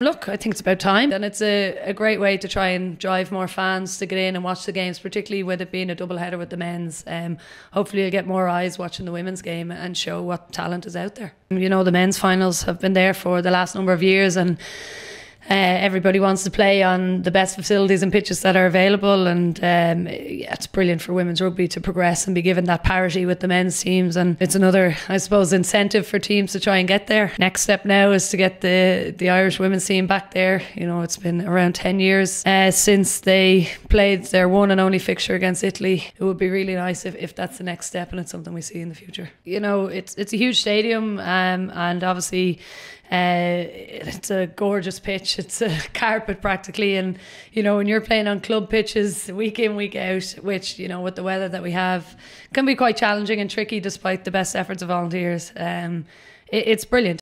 Look, I think it's about time, and it's a, a great way to try and drive more fans to get in and watch the games, particularly with it being a double header with the men's. Um, hopefully, you'll get more eyes watching the women's game and show what talent is out there. You know, the men's finals have been there for the last number of years, and uh, everybody wants to play on the best facilities and pitches that are available, and um, yeah, it's brilliant for women's rugby to progress and be given that parity with the men's teams. And it's another, I suppose, incentive for teams to try and get there. Next step now is to get the the Irish women's team back there. You know, it's been around ten years uh, since they played their one and only fixture against Italy. It would be really nice if, if that's the next step, and it's something we see in the future. You know, it's it's a huge stadium, um, and obviously. Uh, it's a gorgeous pitch. It's a carpet practically, and you know when you're playing on club pitches week in week out, which you know with the weather that we have, can be quite challenging and tricky despite the best efforts of volunteers. Um, it, it's brilliant.